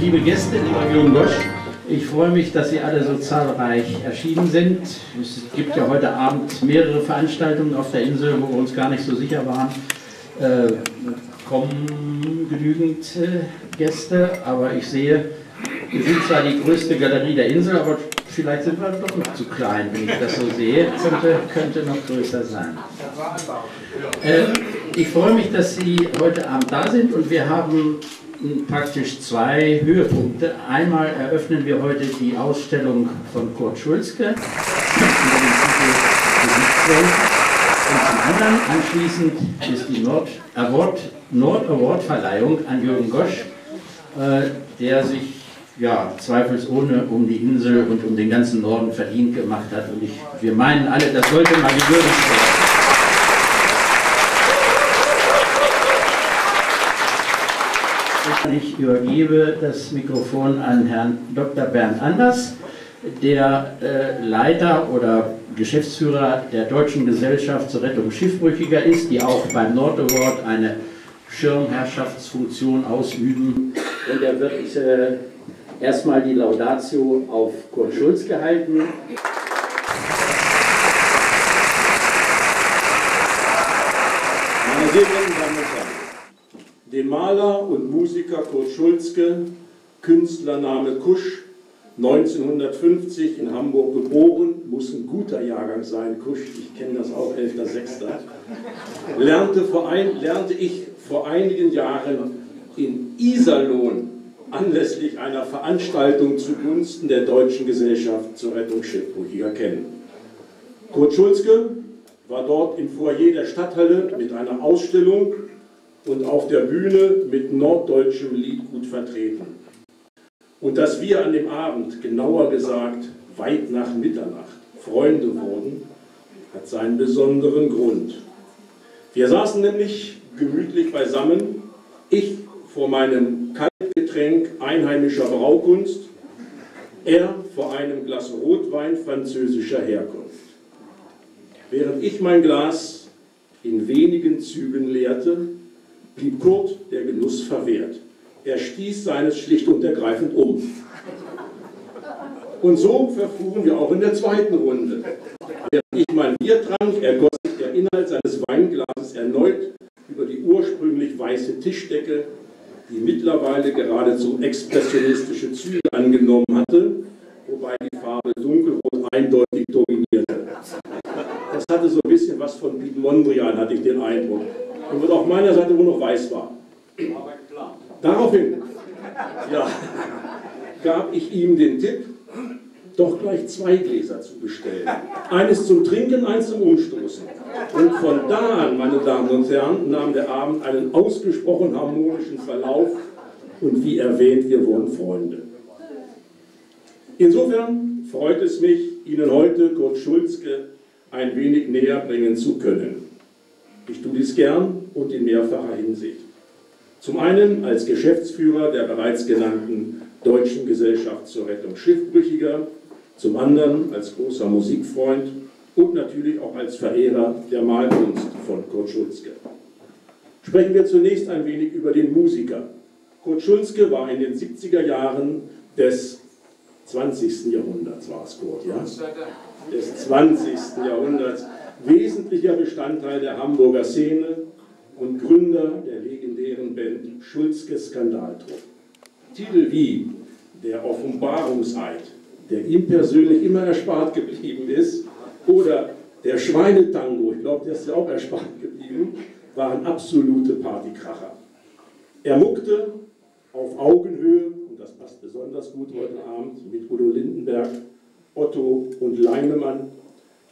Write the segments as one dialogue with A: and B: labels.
A: liebe Gäste, lieber Jürgen Gosch, ich freue mich, dass Sie alle so zahlreich erschienen sind. Es gibt ja heute Abend mehrere Veranstaltungen auf der Insel, wo wir uns gar nicht so sicher waren. Äh, kommen genügend äh, Gäste, aber ich sehe, wir sind zwar die größte Galerie der Insel, aber vielleicht sind wir doch noch zu klein, wenn ich das so sehe. Könnte, könnte noch größer sein. Äh, ich freue mich, dass Sie heute Abend da sind und wir haben praktisch zwei Höhepunkte. Einmal eröffnen wir heute die Ausstellung von Kurt Schulzke unter dem Titel und zum anderen anschließend ist die Nord Award, Nord Award Verleihung an Jürgen Gosch, äh, der sich ja, zweifelsohne um die Insel und um den ganzen Norden verdient gemacht hat. Und ich, wir meinen alle, das sollte mal gewürdigt werden. Ich übergebe das Mikrofon an Herrn Dr. Bernd Anders, der äh, Leiter oder Geschäftsführer der Deutschen Gesellschaft zur Rettung Schiffbrüchiger ist, die auch beim Nord Award eine Schirmherrschaftsfunktion ausüben. Und er wird äh, erstmal die Laudatio auf Kurt Schulz gehalten. Meine
B: sehr geehrten Damen und Herren, den Maler und Musiker Kurt Schulzke, Künstlername Kusch, 1950 in Hamburg geboren, muss ein guter Jahrgang sein, Kusch, ich kenne das auch, 11.06. Lernte, vor ein, lernte ich vor einigen Jahren in Iserlohn anlässlich einer Veranstaltung zugunsten der Deutschen Gesellschaft zur Rettung Schiffbrüchiger kennen. Kurt Schulzke war dort im Foyer der Stadthalle mit einer Ausstellung und auf der Bühne mit norddeutschem Liedgut vertreten. Und dass wir an dem Abend, genauer gesagt weit nach Mitternacht, Freunde wurden, hat seinen besonderen Grund. Wir saßen nämlich gemütlich beisammen, ich vor meinem Kaltgetränk einheimischer Braukunst, er vor einem Glas Rotwein französischer Herkunft. Während ich mein Glas in wenigen Zügen leerte, blieb Kurt der Genuss verwehrt. Er stieß seines schlicht und ergreifend um. Und so verfuhren wir auch in der zweiten Runde. Während ich mein Bier trank, ergoss sich der Inhalt seines Weinglases erneut über die ursprünglich weiße Tischdecke, die mittlerweile geradezu expressionistische Züge angenommen hatte, wobei die Farbe dunkelrot eindeutig dominierte. Das hatte so ein bisschen was von Piet Mondrian, hatte ich den Eindruck und wird auf meiner Seite weiß war. Daraufhin ja, gab ich ihm den Tipp, doch gleich zwei Gläser zu bestellen. Eines zum Trinken, eins zum Umstoßen. Und von da an, meine Damen und Herren, nahm der Abend einen ausgesprochen harmonischen Verlauf und wie erwähnt, wir wurden Freunde. Insofern freut es mich, Ihnen heute Kurt Schulzke ein wenig näher bringen zu können. Ich tue dies gern und in mehrfacher Hinsicht. Zum einen als Geschäftsführer der bereits genannten Deutschen Gesellschaft zur Rettung Schiffbrüchiger, zum anderen als großer Musikfreund und natürlich auch als Verehrer der Malkunst von Kurt Schulzke. Sprechen wir zunächst ein wenig über den Musiker. Kurt Schulzke war in den 70er Jahren des 20. Jahrhunderts, war es Kurt, ja? Des 20. Jahrhunderts wesentlicher Bestandteil der Hamburger Szene und Gründer der legendären Band Schulzke Skandaltrupp. Titel wie Der Offenbarungseid, der ihm persönlich immer erspart geblieben ist, oder Der Schweinetango, ich glaube, der ist ja auch erspart geblieben, waren absolute Partykracher. Er muckte auf Augenhöhe, und das passt besonders gut heute Abend, mit Udo Lindenberg, Otto und Leinemann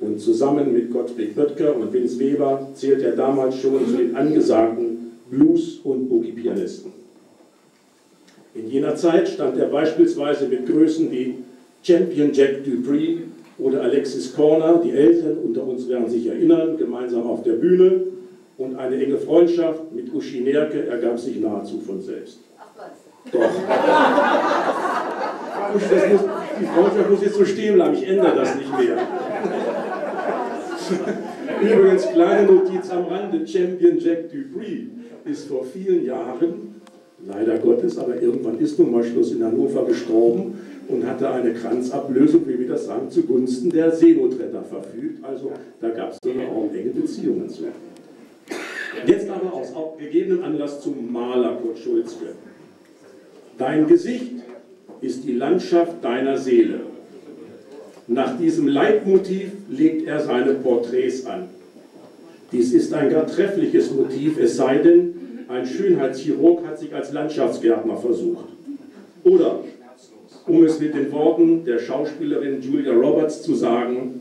B: und zusammen mit Gottfried Böttger und Vince Weber zählt er damals schon zu den angesagten Blues- und Boogie-Pianisten. In jener Zeit stand er beispielsweise mit Größen wie Champion Jack Dupree oder Alexis Corner, die Eltern unter uns werden sich erinnern, gemeinsam auf der Bühne und eine enge Freundschaft mit Uschi Nerke ergab sich nahezu von selbst. Ach was. Doch. Muss, die Freundschaft muss jetzt so stehen bleiben, ich ändere das nicht mehr. Übrigens, kleine Notiz am Rande, Champion Jack Dupree ist vor vielen Jahren Leider Gottes, aber irgendwann ist nun mal Schluss in Hannover gestorben und hatte eine Kranzablösung, wie wir das sagen, zugunsten der Seenotretter verfügt. Also da gab es dann auch enge Beziehungen zu. Jetzt aber aus gegebenem Anlass zum Maler Kurt Schulzke. Dein Gesicht ist die Landschaft deiner Seele. Nach diesem Leitmotiv legt er seine Porträts an. Dies ist ein gar treffliches Motiv, es sei denn, ein Schönheitschirurg hat sich als Landschaftsgärtner versucht. Oder, um es mit den Worten der Schauspielerin Julia Roberts zu sagen,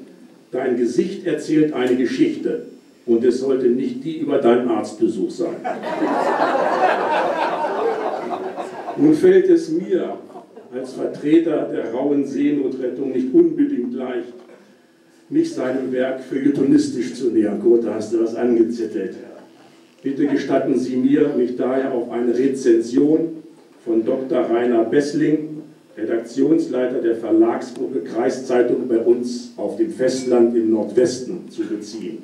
B: dein Gesicht erzählt eine Geschichte und es sollte nicht die über deinen Arztbesuch sein. Nun fällt es mir als Vertreter der rauen Seenotrettung nicht unbedingt leicht, mich seinem Werk feuilletonistisch zu nähern. Kurt, da hast du was angezettelt. Bitte gestatten Sie mir, mich daher auf eine Rezension von Dr. Rainer Bessling, Redaktionsleiter der Verlagsgruppe Kreiszeitung bei uns auf dem Festland im Nordwesten, zu beziehen.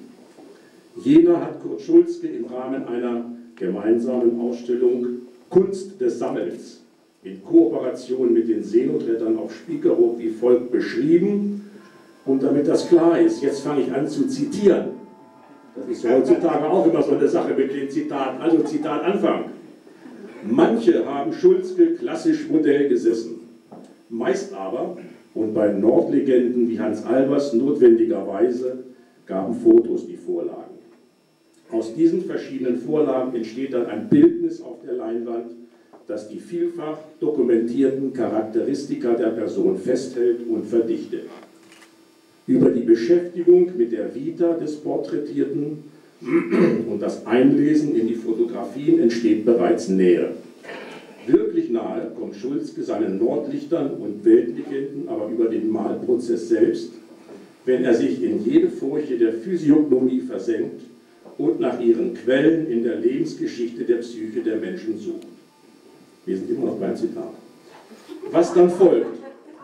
B: Jener hat Kurt Schulzke im Rahmen einer gemeinsamen Ausstellung Kunst des Sammelns in Kooperation mit den Seenotrettern auf Spiekeroog wie folgt beschrieben. Und damit das klar ist, jetzt fange ich an zu zitieren. Das ist heutzutage auch immer so eine Sache mit den Zitaten. Also Zitat Anfang. Manche haben Schulzke klassisch Modell gesessen. Meist aber, und bei Nordlegenden wie Hans Albers notwendigerweise, gaben Fotos die Vorlagen. Aus diesen verschiedenen Vorlagen entsteht dann ein Bildnis auf der Leinwand, das die vielfach dokumentierten Charakteristika der Person festhält und verdichtet. Über die Beschäftigung mit der Vita des Porträtierten und das Einlesen in die Fotografien entsteht bereits Nähe. Wirklich nahe kommt Schulzke seinen Nordlichtern und Weltlegenden aber über den Malprozess selbst, wenn er sich in jede Furche der Physiognomie versenkt und nach ihren Quellen in der Lebensgeschichte der Psyche der Menschen sucht. Wir sind immer noch beim Zitat. Was dann folgt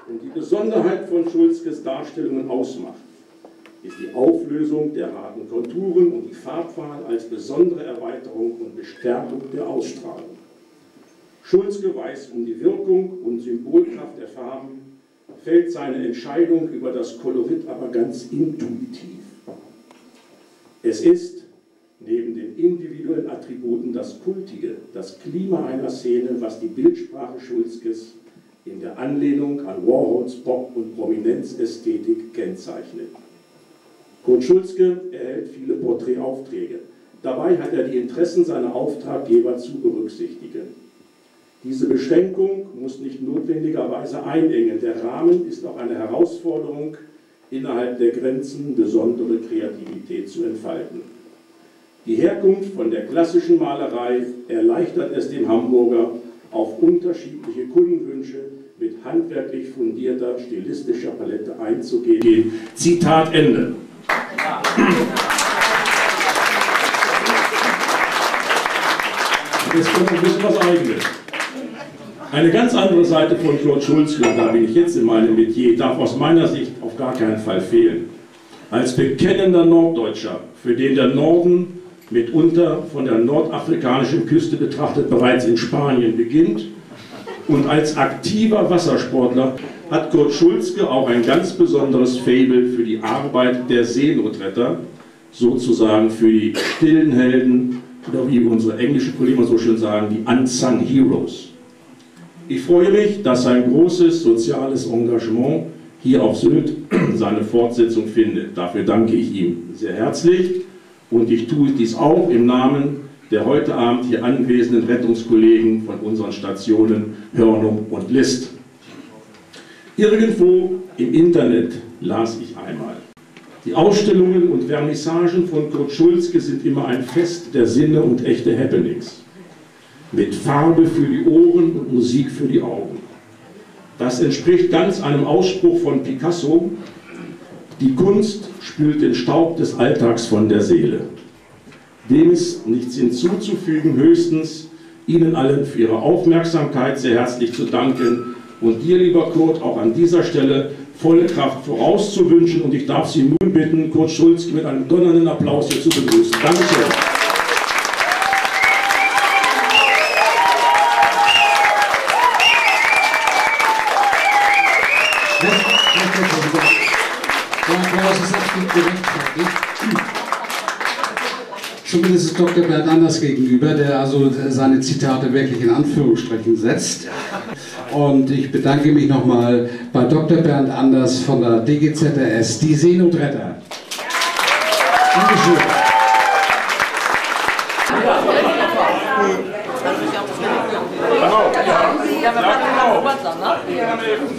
B: und die Besonderheit von Schulzkes Darstellungen ausmacht, ist die Auflösung der harten Konturen und die Farbwahl als besondere Erweiterung und Bestärkung der Ausstrahlung. Schulzke weiß um die Wirkung und Symbolkraft der Farben, fällt seine Entscheidung über das Kolorit aber ganz intuitiv. Es ist neben individuellen Attributen das Kultige, das Klima einer Szene, was die Bildsprache Schulzkes in der Anlehnung an Warhols Pop- und Prominenzästhetik kennzeichnet. Kurt Schulzke erhält viele Porträtaufträge. Dabei hat er die Interessen seiner Auftraggeber zu berücksichtigen. Diese Beschränkung muss nicht notwendigerweise einengen. Der Rahmen ist auch eine Herausforderung, innerhalb der Grenzen besondere Kreativität zu entfalten. Die Herkunft von der klassischen Malerei erleichtert es dem Hamburger, auf unterschiedliche Kundenwünsche mit handwerklich fundierter stilistischer Palette einzugehen. Zitat Ende. Jetzt kommt ein bisschen was Eigenes. Eine ganz andere Seite von Claude Schulz, da bin ich jetzt in meinem Metier, darf aus meiner Sicht auf gar keinen Fall fehlen. Als bekennender Norddeutscher, für den der Norden mitunter von der nordafrikanischen Küste betrachtet bereits in Spanien beginnt. Und als aktiver Wassersportler hat Kurt Schulzke auch ein ganz besonderes Faible für die Arbeit der Seenotretter, sozusagen für die stillen Helden oder wie unsere englische Kollegen so schön sagen, die Unsung Heroes. Ich freue mich, dass sein großes soziales Engagement hier auf Sylt seine Fortsetzung findet. Dafür danke ich ihm sehr herzlich. Und ich tue dies auch im Namen der heute Abend hier anwesenden Rettungskollegen von unseren Stationen Hörnum und List. Irgendwo im Internet las ich einmal. Die Ausstellungen und Vernissagen von Kurt Schulzke sind immer ein Fest der Sinne und echte Happenings. Mit Farbe für die Ohren und Musik für die Augen. Das entspricht ganz einem Ausspruch von Picasso, die Kunst spült den Staub des Alltags von der Seele. Dem ist nichts hinzuzufügen, höchstens Ihnen allen für Ihre Aufmerksamkeit sehr herzlich zu danken und dir, lieber Kurt, auch an dieser Stelle volle Kraft vorauszuwünschen. Und ich darf Sie nun bitten, Kurt Schulz mit einem donnernden Applaus hier zu begrüßen. Dankeschön.
C: Zumindest Dr. Bernd Anders gegenüber, der also seine Zitate wirklich in Anführungsstrichen setzt. Und ich bedanke mich nochmal bei Dr. Bernd Anders von der DGZRS, die Seenotretter. Dankeschön. Ja.